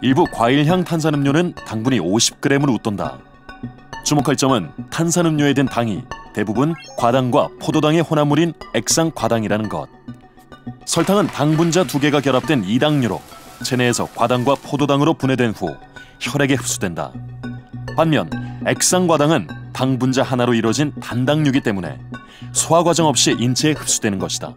일부 과일향 탄산음료는 당분이 50g을 웃돈다. 주목할 점은 탄산음료에 든 당이 대부분 과당과 포도당의 혼합물인 액상과당이라는 것. 설탕은 당 분자 두 개가 결합된 이당류로 체내에서 과당과 포도당으로 분해된 후 혈액에 흡수된다. 반면 액상과당은 당 분자 하나로 이루어진 단당류이기 때문에 소화 과정 없이 인체에 흡수되는 것이다.